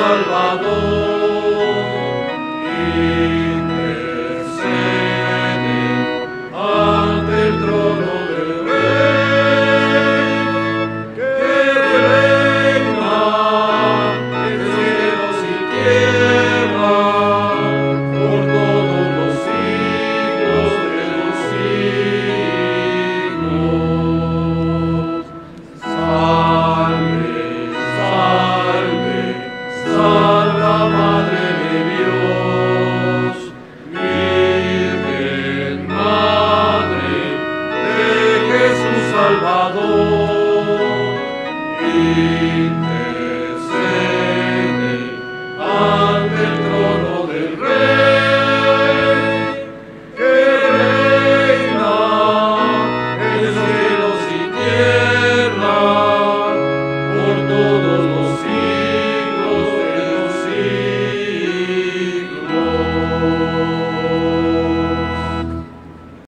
살바도 Amen.